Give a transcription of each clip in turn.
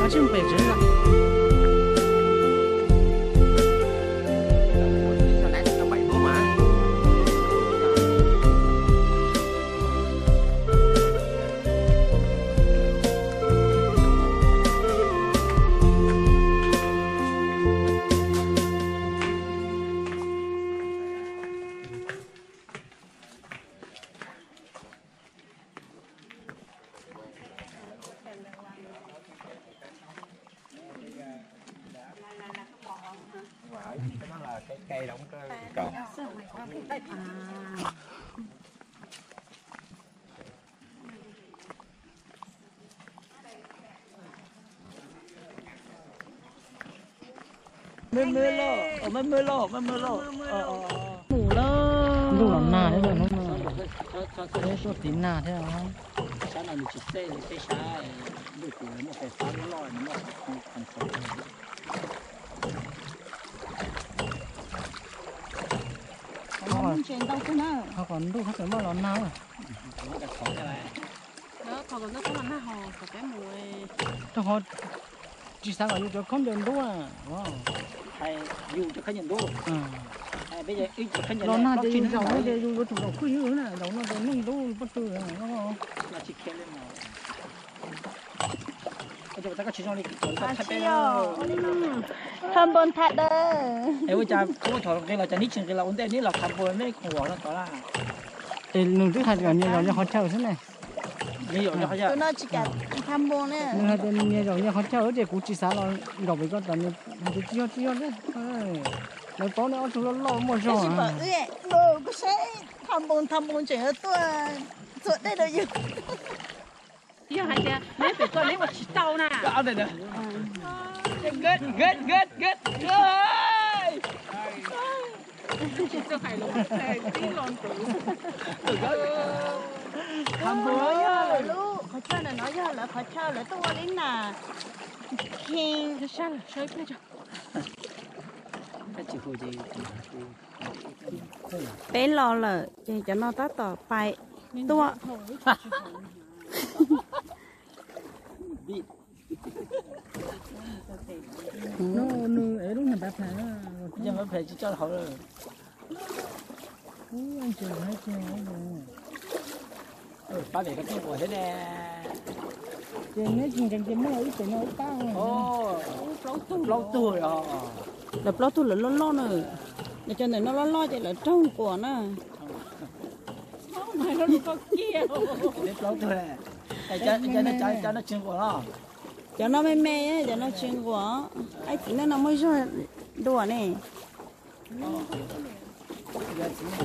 nó chứ không phải rửa lo ở mưa mưa lo mưa mưa lo ờ ờ. Ngủ lơ. Ngủ làm nà thế rồi nó mà thế số tín nà thế rồi? Sáng nay mình chỉ xe xe xa được thì nó phải phá nó lo nó không thành công Họ còn đủ họ phải bao lon nào nó cái này đó còn nó có mà nó hồ cái mùi. Cho họ chỉ sao gọi cho không được đủ à? Wow. Hay dù cho khách nhận đô. Ừ. Hay bây giờ ít cho khách nhận nào thì nó dầu nó thì dùng cái thủ khuya nữa nè dầu nó thì nung đủ bắt từ rồi nó là chỉ khen lên nào. Bây giờ ta có chỉ trong đi chúng ta bên thơm bồn thật đó em bây giờ cũng thổi cái là cho nít chừng cái là ổn định nít là tham buồn mấy khủng hoảng nó có là. Thì nung thứ hai là nhiều rồi họ chơi thế này ví dụ như họ tụi nó chỉ cả thơm bồn nè nhưng mà nhiều rồi nhưng họ chơi thì cũng chỉ sao là gặp với con tận thì chỉ chỉ đấy nó có nó chúng nó lo cái rồi gì bảo ư đồ có sẽ thơm bồn thơm bồn chỉ ở tôi tôi đây đâu chứ yêu hai cha mấy phải lấy một chỉ tàu nè ở đây nè gết gết gết gết ơi chỉ cho phải luôn tí lon tử tham không bữa giờ lú khó chơi là nói giờ là khó chơi là tôi đến là khi sao? Là chơi bây giờ bé lo là chị cho nó tát tỏ phải. Tua. nó nó ấy lúc nào bắp này nó giờ mới phải chỉ cho họ rồi. Anh chờ hai chờ ba để cái tiếng của thế nè. Chị nói chuyện chẳng chị mới ít tiền nó cao ô lâu tuổi rồi là lo tu là lo lo nữa để cho nên nó lo lo chỉ là trong của nó. Mày nó có kia đến lâu tuổi này để cho cho nó cho cho nó chuyện của nó. Cho nó mê mê ấy cho nó chuyên của. Ấy thì nó nó mới rồi đùa này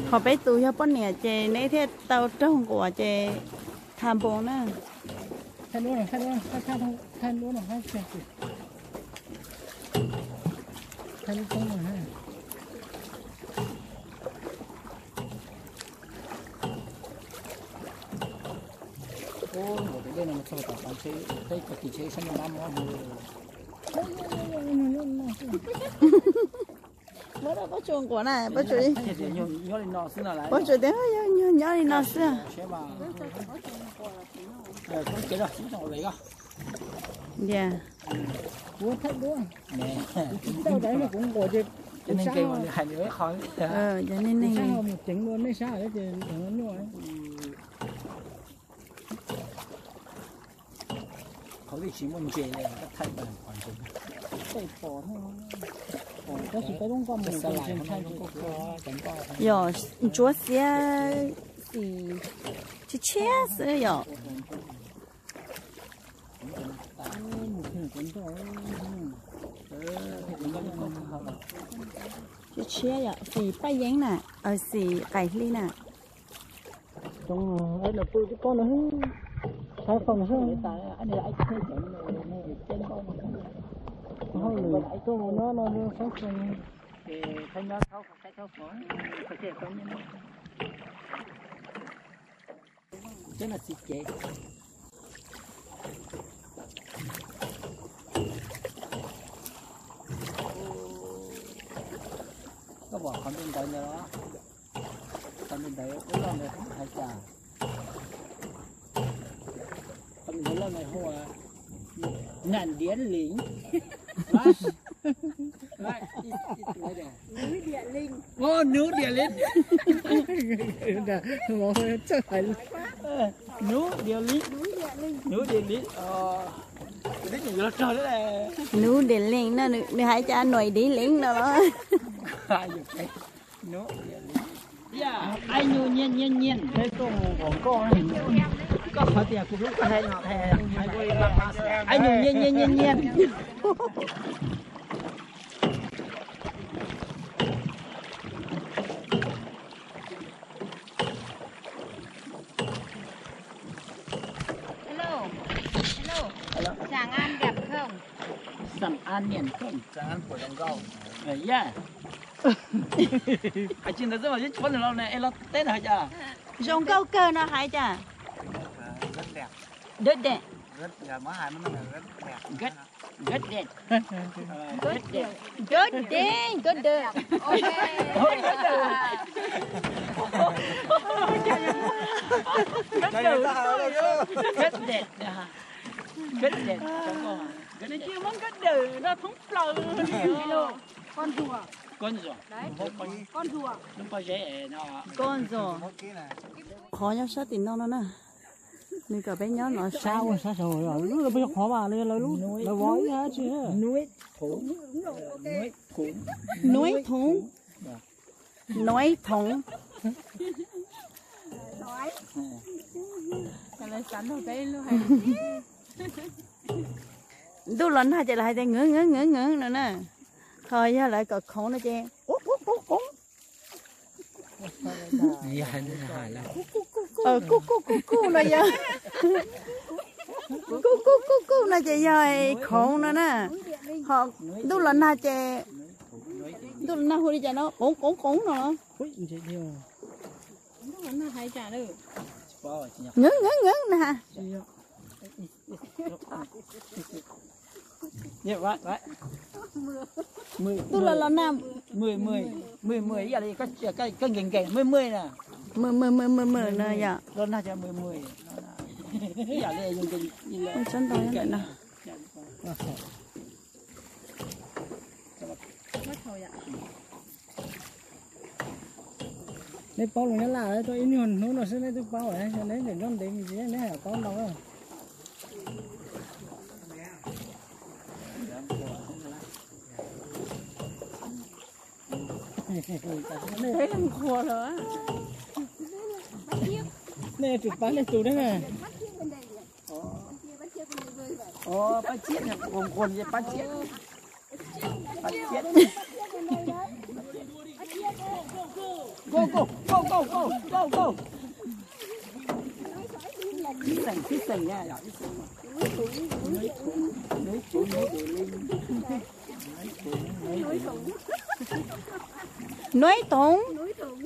họ bé tụi cho bọn nè chè nấy thế tàu trong của chè tham bồ nè thay luôn này thay luôn thay thay thay luôn này thay thay thay luôn không này ô một cái bên này nó sâu tập bạn chơi thấy cái kỳ chơi sân năm nó mùi bữa đó có chuồng của này bữa chuột thì thì nhớ nhớ lên nó xí nào lại bữa chuột tiếng nhớ nhớ nhớ đi nó xưa sẽ mà rồi cũng cái đó chính là lấy đó dạ. của thay luôn nè. Đâu đấy nó cũng của chị cho nên cây mà hai đứa khó ờ cho nên này. Sao một chỉnh luôn mấy sao đấy thì nó nhồi khó bị chỉ muốn chơi này các thay bằng hoàn toàn tay phỏ thôi có chỉ cái đúng con mình sao còn lại trên không thay thay có có chẳng có giờ chúa xe thì chỉ chia sữa giờ một thằng cũng thôi chỉ chia giờ thì bay giấy nè ở ấy là tôi con nó nó người nó nó nó phát sinh thì thấy nó không thấy thấu phổi phải chơi không như thế. Là chị chế có bỏ con bên đấy nữa. Con bên đấy cũng là này không hay chả con bên đấy là này hoa nạn điển lính nữ địa linh ít địa linh núi địa linh Ô, nữ địa linh mọi người chắc phải Ờ, nữ địa linh nữ địa linh nữ địa linh ờ cái đấy là trời đấy là nú để lên nó nữ hai cha nổi đi lên nó đó hai được cái nữ địa linh dạ anh nhu nhiên nhiên nhiên cái con còn con này có phải tiền cũng lúc có thể ngọt hè anh nhu nhiên nhiên nhiên nhiên hello. Hello. Hello. chàng an đẹp không? Sầm an nhiên không? Jangan potong kau. Ờ, dạ. Anh chị nói mà chứ phân là này em là tên hả cha? Rong câu cơ nó hai cha? Rất đẹp. đất đẹp. Rất là má hai nó là rất đẹp. Rất. rất đẹp. Rất đẹp. good day good day ok. Rất đẹp. Rất đẹp. con rất đẹp. Chưa muốn cất đử nó thúng hello. Con rùa. Con rồi đấy. Không có con rùa. Không có dễ nó. Con cái này. khó nhau sát thì nó nó nè mình cả bé nhớ nó sao sao sao rồi rồi lúc bây giờ khó bà lên là lúc là vói ra chứ. Núi thủ núi thủ nói thùng nói thùng nói trả lời sẵn rồi cái luôn hay tôi lần hai chạy lại thì ngứa ngứa ngứa ngứa nữa nè. Thôi giờ lại cỡ khổ nó chê dạ hả là ờ cu cu cu cu nó giờ. Cu cu cu cu nó chê giờ khổ nữa nè. Họ tôi lần hai chê tôi lần hai hồi đi chê nó. Cổng cổng cổng nó. Chị nhiều ngứa ngứa ngứa nè. Dạ vậy vậy mười tôi lần lần nào mười mười. Mười mười. Giờ đây có cái cái gành gành mười mười nè mờ mờ mờ mờ mờ nè dạ. Lần nào cho mười mười. Giờ đây dùng cái gì là chân tôi nè nè. Lấy bao luôn là đấy tôi in hồn nó nó sẽ lấy tôi bao ấy? Cho lấy để nó để mình lấy hả? Con đâu thế làm khua rồi nè chụp bán lên chụp đấy nè Ồ, bác chiết nè, gồm gồm với bác chiết. Bác chiết. Go, go, go, go, go, go, go. Ít sành, ít sành nha, nhỏ ít sành mà. Thủ, núi thủ, núi thủ, núi thủ linh. Núi thủ, núi thủ. nói tốn núi thủng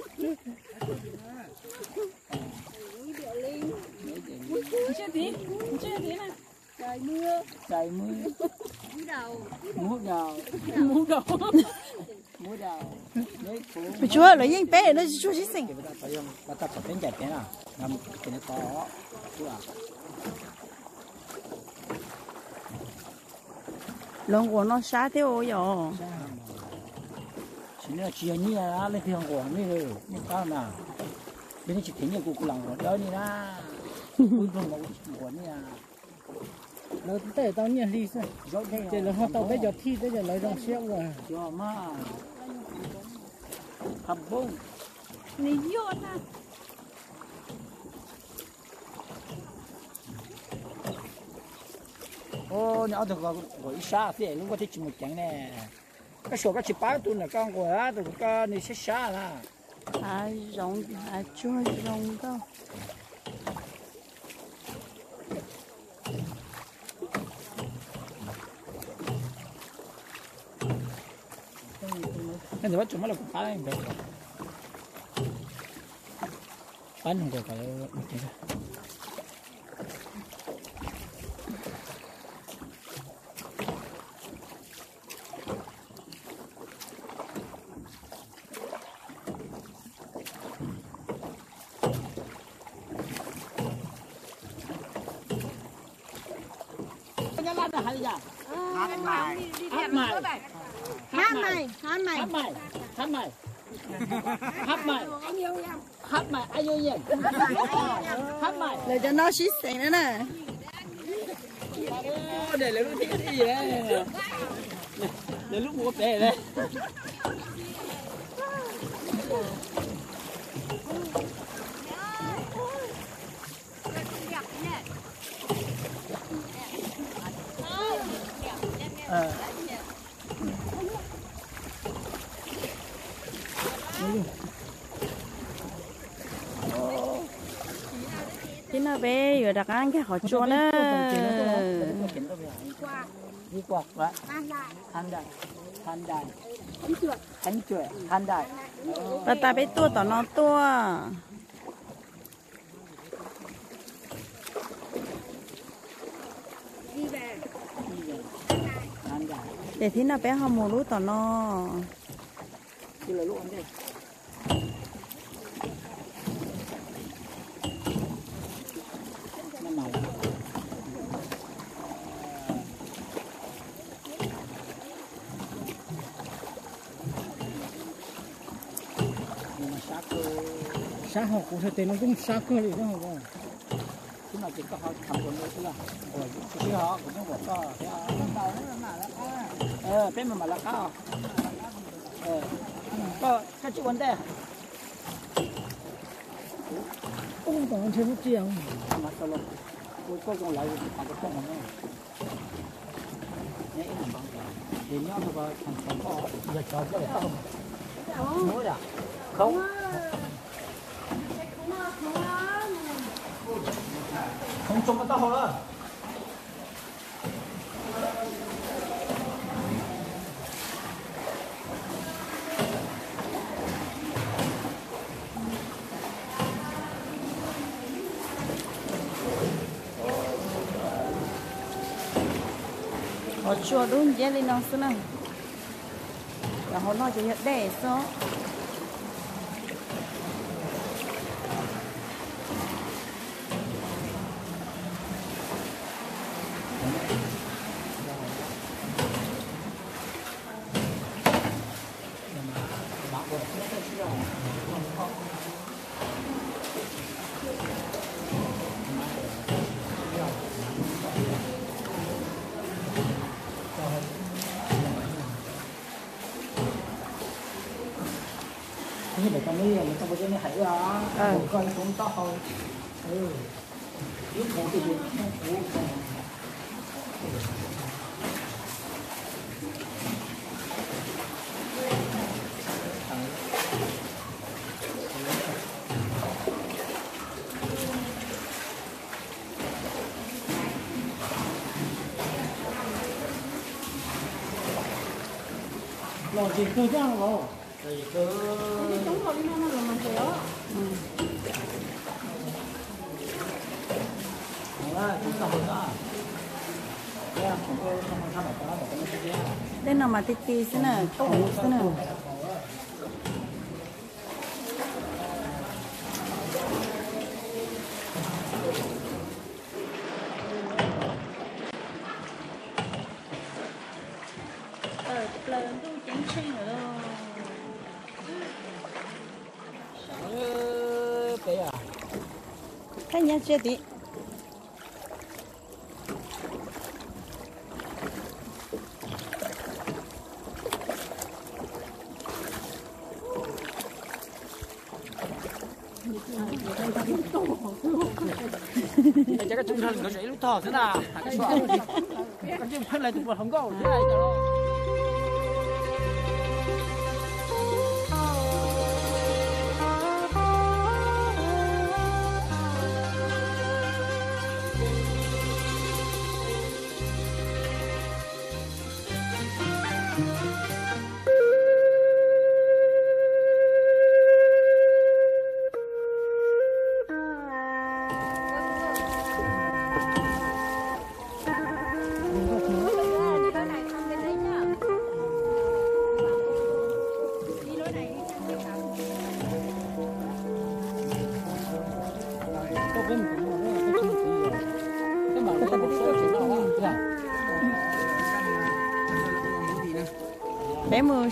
chưa tí chưa tí này trời mưa Trời mưa, mưa đầu mũ đầu, mưa đầu mũ đầu, núi chúa lấy những bé nó chúa chỉ sinh Kita tak payung, kita tak payung jadi lah. Ngam kena tahu, tu lah. lòng của nó sát theo rồi chỉ là chỉ như là lên thuyền của như rồi như tao nào bên chỉ thấy nhiều cụ lòng của đó như là cuối cùng một của như là nó tới tao nhận đi sao chỉ là họ tao bây giờ thi tới giờ lấy dòng xéo rồi. Cho mà hầm bông. Này vô nè ô nhỏ vào của ít xa thì lúc có thể chỉ một chẳng nè. Cái số cái chỉ bán tu là con của á tụi cái này sẽ xa là à rong à chúa rong đâu 근데 왜 정말 그 bán được bán không được cái cái lá nó hay đi nhá Hát mày. Đi Hát thèm Mày. hát mày. Hát mày hát mày. Hát mày. Hát mày hát mày ai yêu nhỉ hát mày. Để cho nó xít xì nữa nè. Để lấy lúc thế gì đấy để lúc mua về đây ờ thì nó bé rồi đặt ăn cái họ chua nữa đi qua quá than đại than đại khánh chuột than đại và ta bé tua tỏ nó tua than đại để thì nó bé họ mù lú tỏ nó đi là lúc ăn đây nó màu nhưng mà sát cơ sáng học của thầy nó cũng sáng cơ đi đó không chúng ta chỉ có họ cầm của noi thôi là rồi họ cũng không có họ tàu nó là là ờ bên mà mà là cao ờ có cái chuyện vấn đề. Không còn thêm một chiều mà sao luôn tôi có con lại bằng cái con này nhảy làm bằng thì nó vào thằng thằng có giờ cho cái không? Nói à? Không không trông nó to lên nó xưa nè họ nói chỉ hiện số thế nhưng mà trong này ừ gì cơ ra rồi thì cứ Đó, chúng ta hồi đó Dạ, chúng tôi không tham bảo đó, bảo cái này đây nào mà tít tít xưa nè cổ xưa nè ờ lần tôi chén rồi đó Ừ, bé à? Nhá chưa tí Để cho cái trung thân nó sẽ lúc thỏ thế nào? Cái xoa cái trung thân này tụi mình không có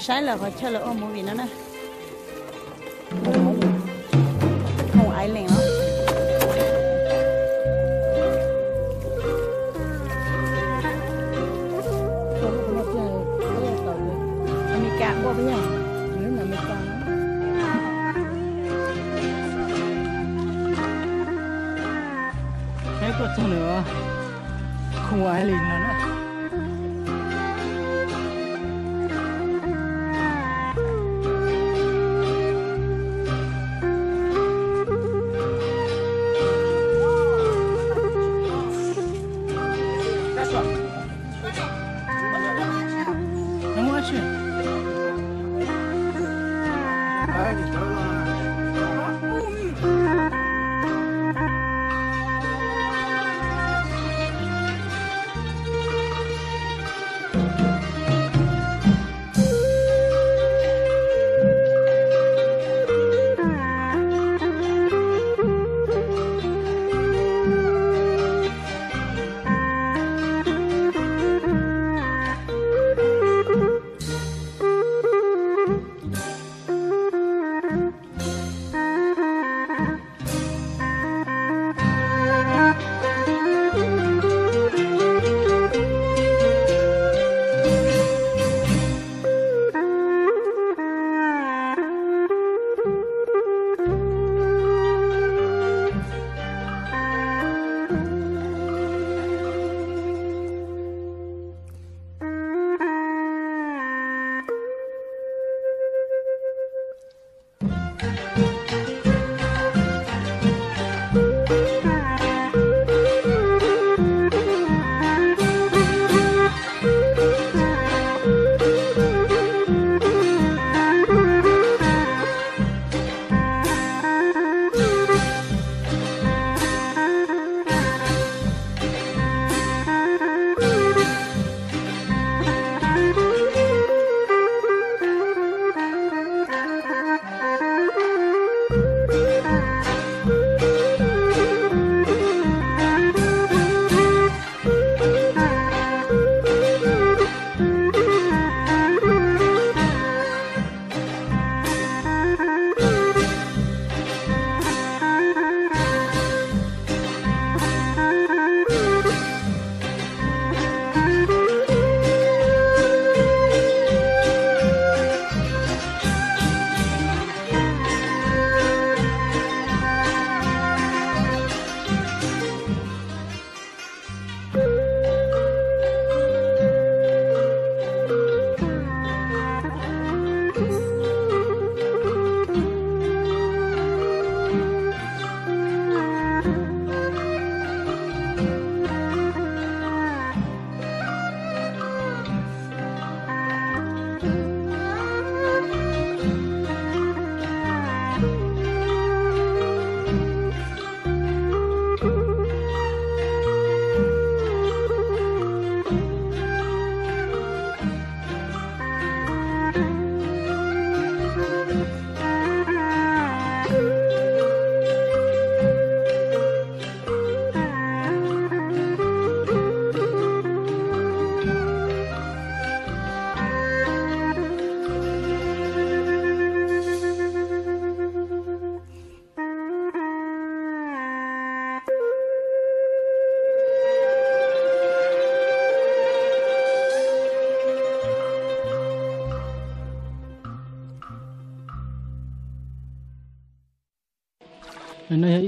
sai là họ chơi là ôm mua vì nó nè. Không ai liền đó mình cả qua với nhau nếu mà mình con cái có chỗ nữa. Không ai liền nữa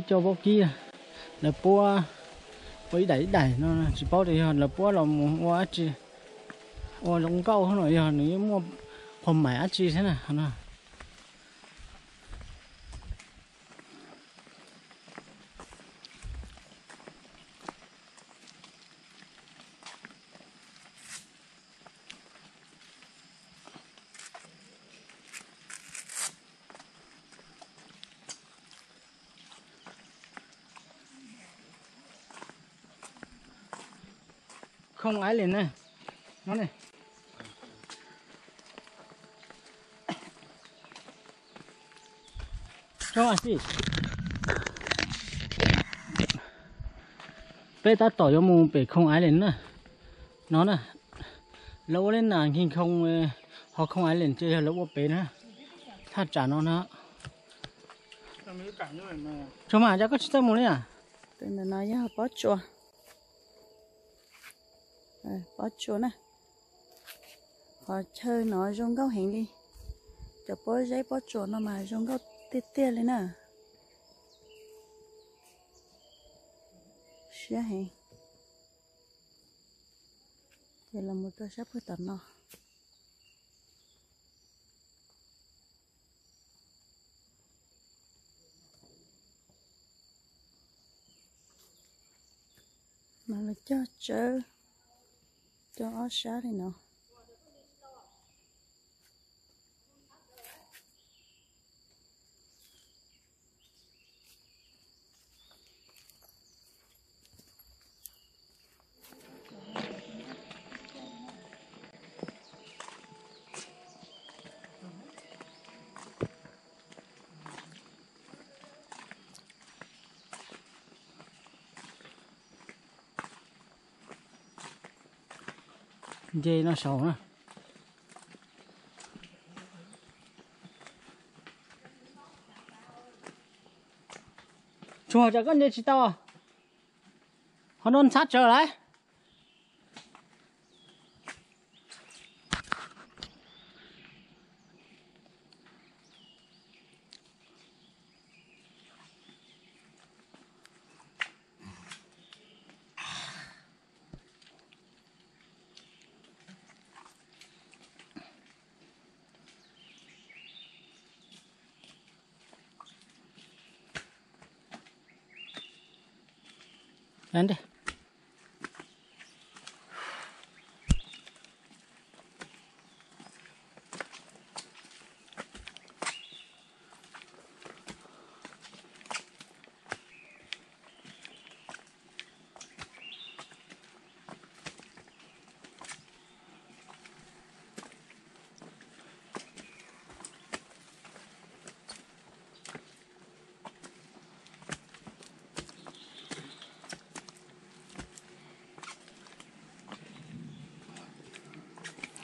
cho bao kia. Là bó với đẩy đẩy nó, chỉ bao thì là bó là mua chỉ mua lòng câu hơn rồi giờ nếu mua hôm mày ăn chi thế này không ai liền này nó này. Cho à gì bây ta tỏi cho mù bể không ai liền nữa. Nó nè lâu lên là khi không họ không ai lên chơi là bố bể nữa. Thà trả nó nữa. Cho mà cho có chỉ tao muốn à? Tên là nói với bó chua bỏ chỗ nè. Bỏ chơi nó rong gấu hẹn đi. Cho bỏ giấy bỏ chỗ nó mà rong gấu tiết tiết lên nè. Xía hẹn đây là một cái sắp hơi tận nó mà là cho chơi cho ó xá đi dê nó sầu nữa chùa họ cho con dê chỉ tao à họ nôn sát trở lại lên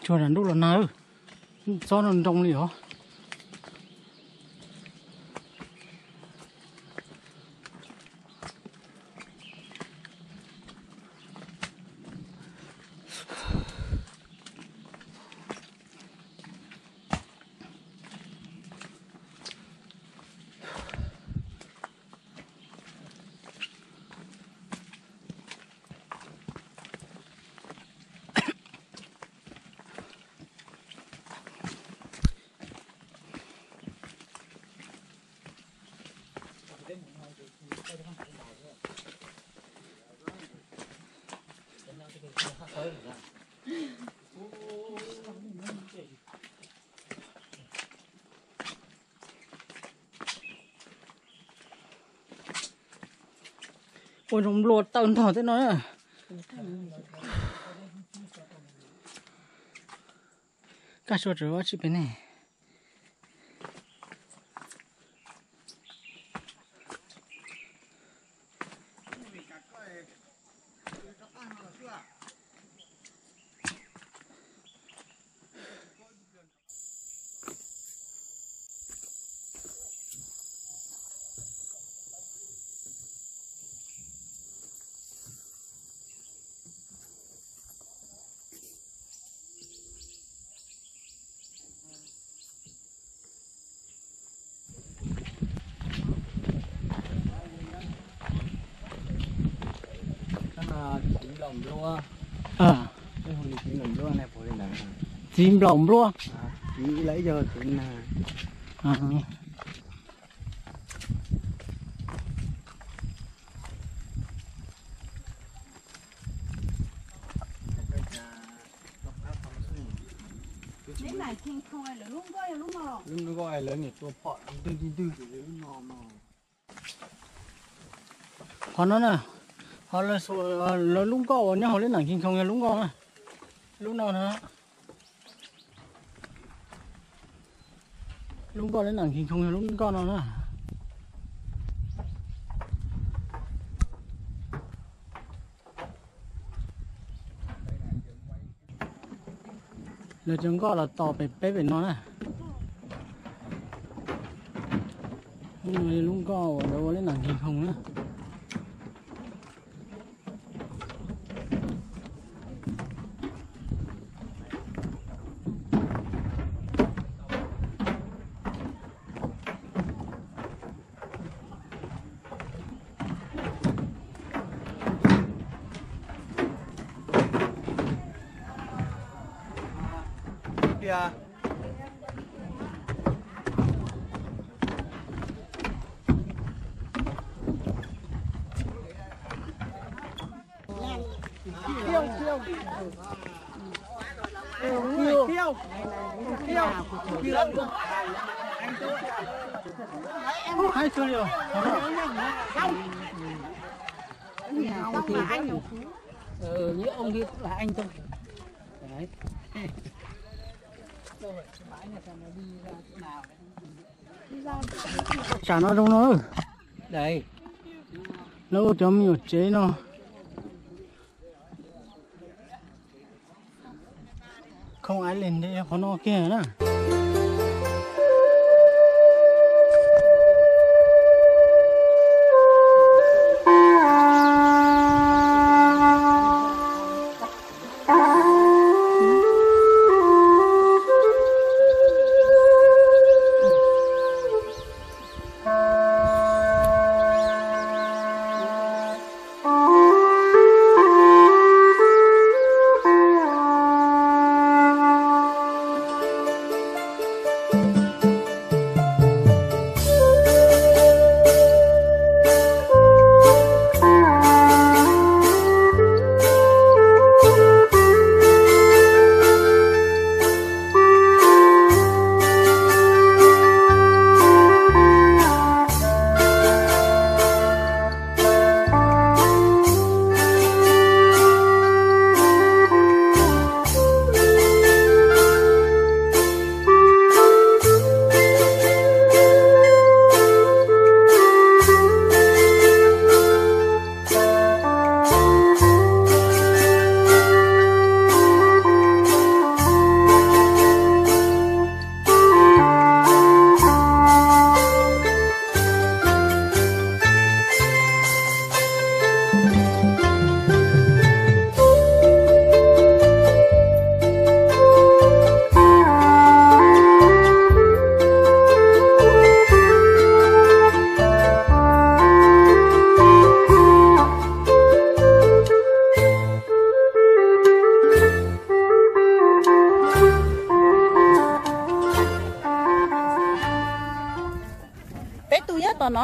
cho đàn đúc là nào cho nó trong đi hả? Ôi nó lột tao thỏ thế nó à. Cá sấu trở chỉ bên này. Là chính lòng lúa à cái hôm nay chính lòng lúa này phải là chim lồng luôn chỉ lấy cho chính là à đến này thiên không ai là lúc gọi là lúc nào lúc nó gọi lớn thì tôi phọt tư tư tư thì nó nó còn nó nè họ là số ờ, là lúc có nhá họ lên nặng kinh không là lúng co nè lúng nào nữa? Lúng co lên nặng kinh không là lúng co nào nè là chúng có là tò bể bể bể nó nè lúng co ở đâu lên nặng kinh không nữa kìa hai chưa liều ừ, như ông kia cũng là anh thôi đấy chả nó đâu nó đây. Lâu cho mình một chế nó. Không ai lên đây có nó kia nữa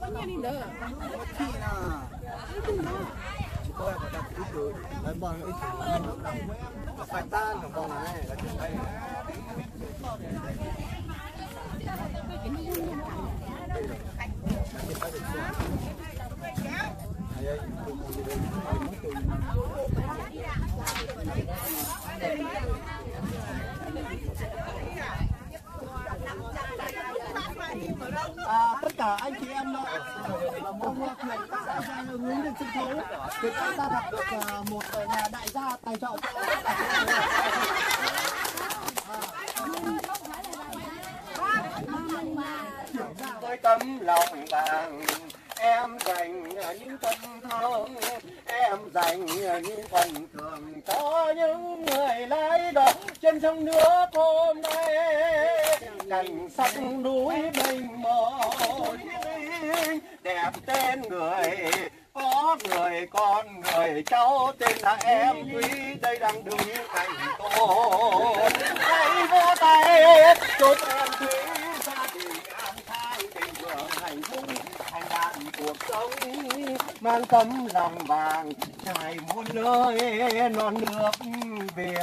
tôi nhớ tao nó nè phải tan của con này là chuyện đây à, tất cả anh chị em là mong thuyền sẽ hướng lên sân khấu thì chúng ta gặp được à, một nhà đại gia tài trợ cho với tấm lòng vàng em dành những tâm thương em dành những phần thưởng cho những người lái đò trên sông nước hôm nay cảnh sắc núi mênh mông đẹp tên người có người con người cháu tên là em quý, đây đang đứng cạnh tôi hãy vỗ tay, chúc em quý gia đình an thai tình vượng hạnh phúc. Thành đạt cuộc sống, mang tấm lòng vàng, trải muôn nơi non nước Việt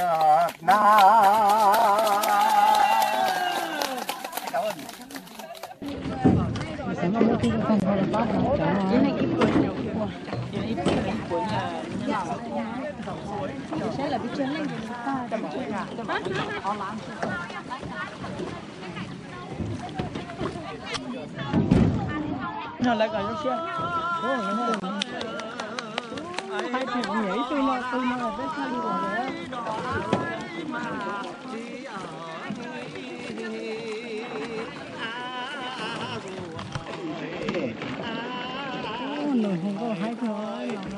Nam cảm nó lại cả chút xe hai thằng nhảy tôi nó tôi nó là biết sao đi rồi đó Ồ, không có hai thôi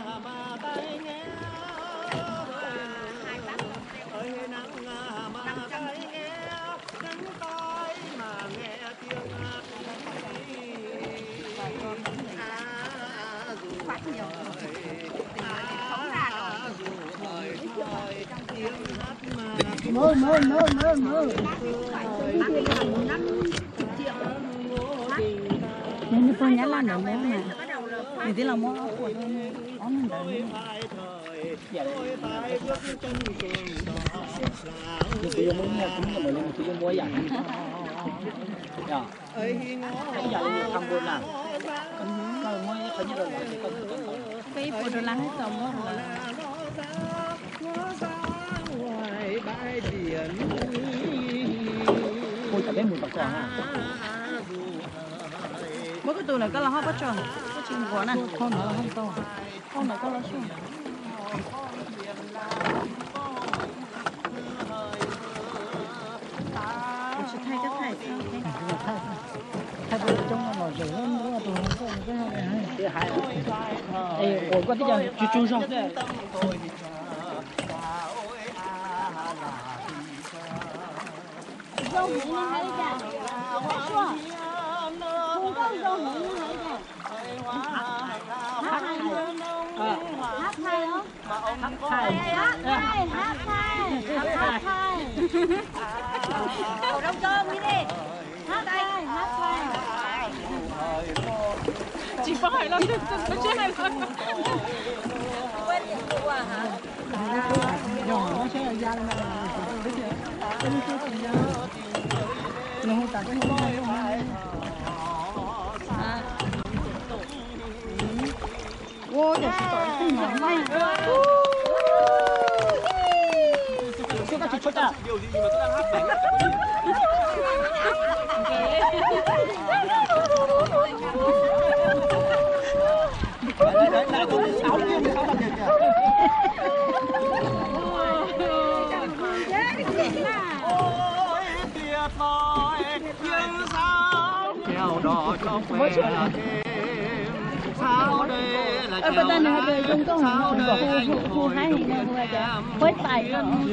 mơ mơ mơ mơ mơ nên đi phơi nhá lan nữa mà thì thế là mơ áo quần áo mình đấy mình sử dụng mua cũng là mình sử dụng mua dạng dạ cái dạng này không buồn nào cái mua cái như là cái phụ đồ lắng hết xong rồi mua cả cái mùi bạc à mỗi cái tủ này có là hoa bắt tròn. Cái chuyện của này. Con nó là không to con này có là xuống thay cái thay sao thay đổi trong nó mở rộng hơn nữa tôi không có cái này. Hay cái hai ê ủa có cái giờ chú chú xong rau hũ nó hay cả hết chưa không có rau hũ nó hay cả hát hay hát hai không hát hai hát hay hát hay hát hay đông cơm đi đi hát hay hát hay chỉ có hải nó chết này thôi quên điểm của hả? nhỏ nó sẽ là da này cái này cái gì nó không tạt cái không Wow, giờ sẽ tỏi không nổi may. chú các chị chốt à treo đỏ cho quê sao đây là Ở bên đây này đời dùng công họ khu khu hai này này vừa giờ quét bài con.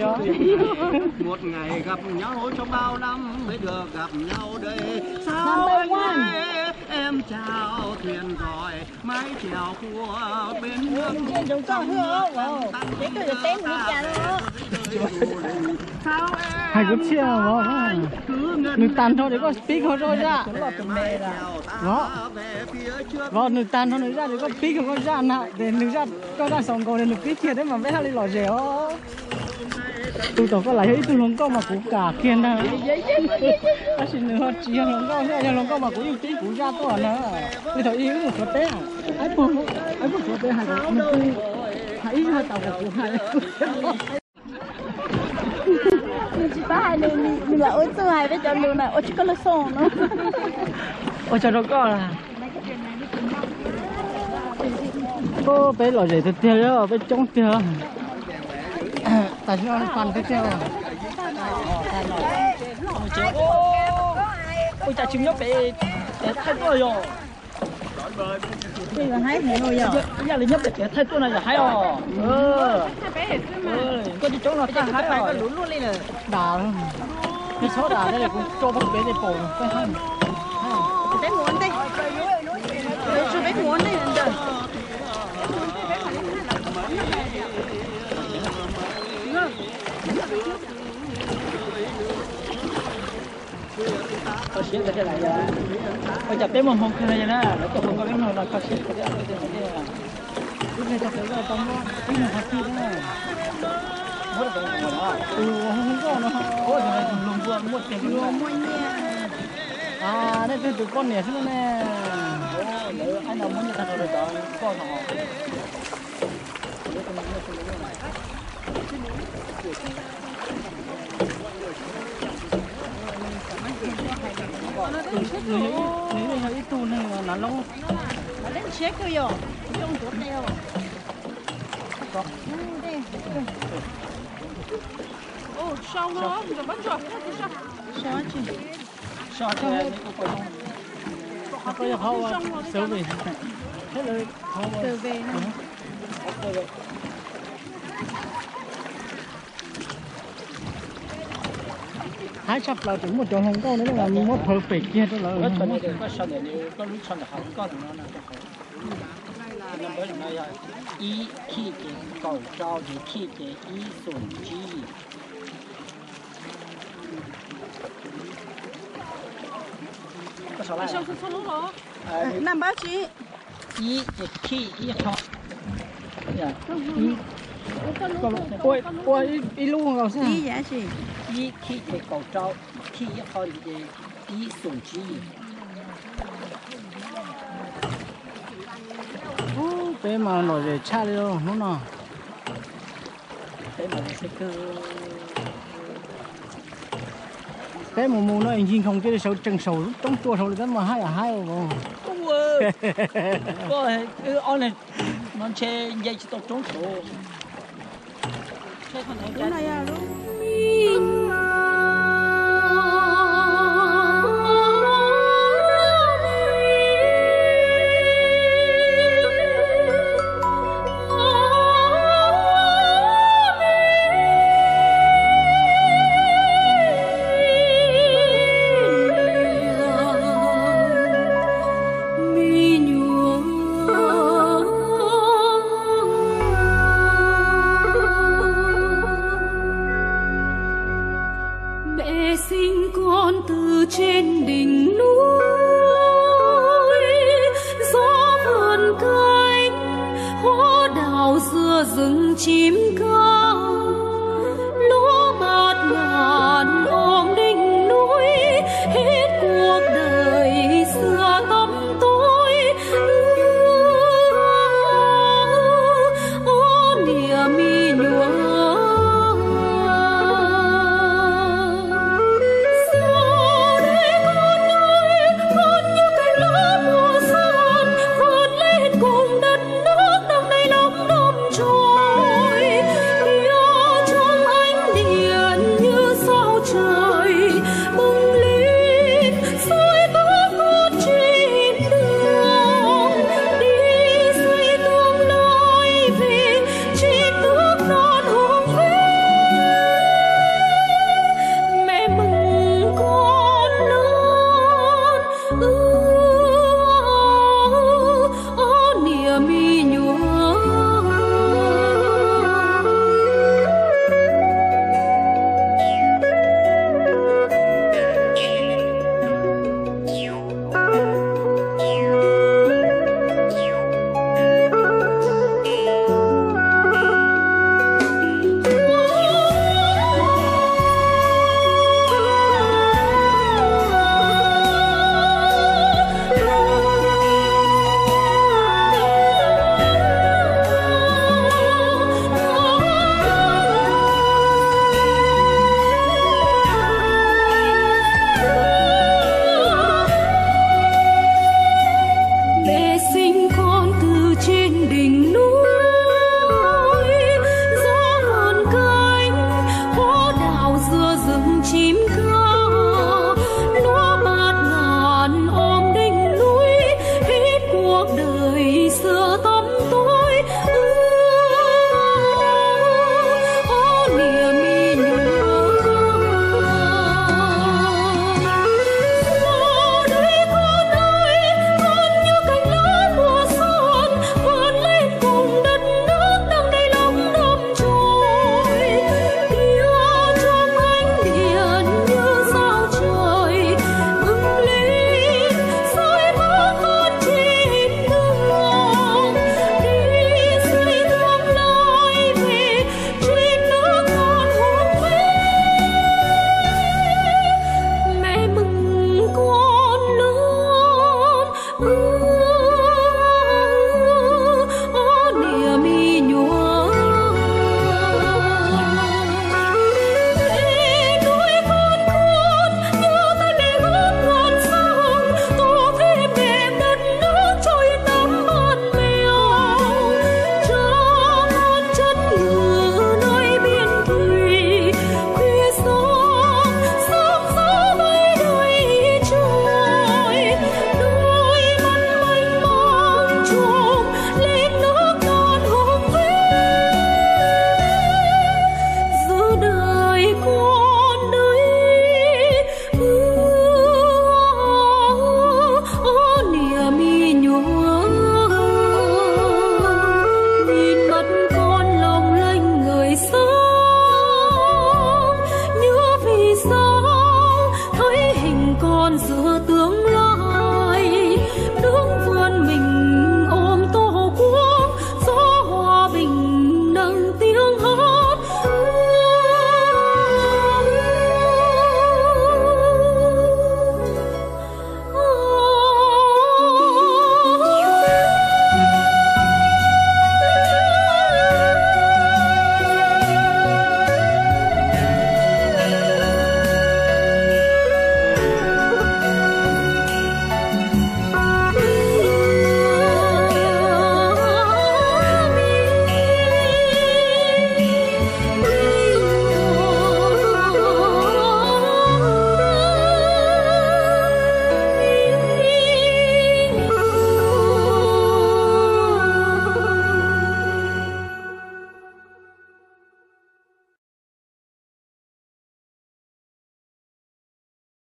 một ngày gặp nhau trong bao năm mới được gặp nhau đây. Sao anh ơi, em chào thuyền rồi mái chèo của bên nước Dùng công hứa wow. Hai cái chia mà nước tàn thôi đấy có speak thôi rồi ra đó đó nước tàn thôi đấy ra đấy có speak không dạ. có ra dạ. nè để nước ra, có ra sòng cầu để nước speak kia đấy mà bé hai lò dẻo tôi tổ có lấy ít tôi không có mà cũng cả kiên đó. À xin nữa, chỉ không có thế nhưng không có mà cũng yêu tí cũng ra to nữa tôi thổi yêu một số té. Ai bù ai bù số té hai cái mình cứ hãy hai tàu của hai mình chỉ ba này mình mình là ôi tôi hai với cho luôn này ôi chỉ có là song nữa. ôi cho nó có là cô bé lò dẻ thật thiệt đó bé trống thiệt tại sao nó cái thế tiêu ôi chả chúng nó bé bé thay đổi rồi thì là hai thằng rồi giờ. nhà lính nhóc bé thay tôi này hay rồi ờ ờ có chỗ nào ta hai bài có lún luôn đi nè. Đà cái số đà đây là cũng cho bắt bé để bổ cái Bé muốn đi. Bé giờ. xíu cái này là bây giờ bé mồm không cái nè. Nó có không có bé mồm là có xíu cái này cái này. Là cái này cho thấy là tao nó cái này hạt kia đó mỗi cái này là ừ không có nó ôi cái này lùng vừa một cái Mua mua nhẹ. à đây từ từ con nhỉ thế nè. Anh nào muốn như thật rồi đó, có thằng họ. người người người hơi ít tu này là nó Mà đến chết cơ yo. Trong chỗ đeo. Ồ, xong rồi, giờ bắt rồi. Sao chứ? Sao thế này cũng có không? nó có rồi. sớm về thế rồi hậu Từ về nó. hai sắp là chúng một chỗ không có nữa là một perfect kia đó là Rất là nhiều có sao để có lúc sau là họ có thằng nó là có họ. Nên bởi vì là ý khi cái cầu trao thì khi cái ý sủng chi. Có sao lại? Xong, xong, xong rồi. À, Nam báo chí. ý cái khi ý họ. Dạ. Ôi ôi đi luôn rồi sao Ý giá gì? ý khi cái cầu trao khi ý họ thì cái ý sủng chi. bé mà nổi để cha đi đâu nó nào Thế mà nó sẽ cứ bé mù mù nó nhìn không cái sầu chân sầu trong chùa sầu cái mà hai à hai Ủa, có cái on này nó chơi dây chỉ tao trốn số. Luna ya, Luna.